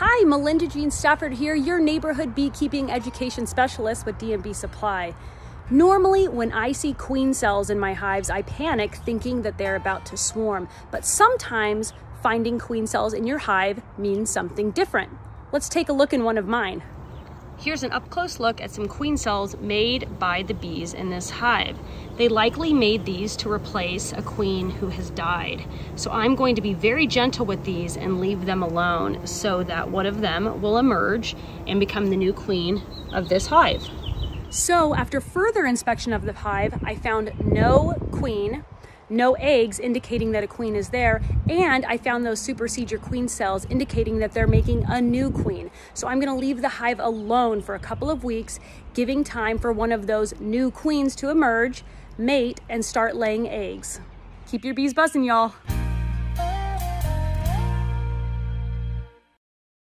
Hi, Melinda Jean Stafford here, your neighborhood beekeeping education specialist with D&B Supply. Normally, when I see queen cells in my hives, I panic thinking that they're about to swarm. But sometimes finding queen cells in your hive means something different. Let's take a look in one of mine. Here's an up close look at some queen cells made by the bees in this hive. They likely made these to replace a queen who has died. So I'm going to be very gentle with these and leave them alone so that one of them will emerge and become the new queen of this hive. So after further inspection of the hive, I found no queen no eggs indicating that a queen is there, and I found those supersedure queen cells indicating that they're making a new queen. So I'm gonna leave the hive alone for a couple of weeks, giving time for one of those new queens to emerge, mate, and start laying eggs. Keep your bees buzzing, y'all.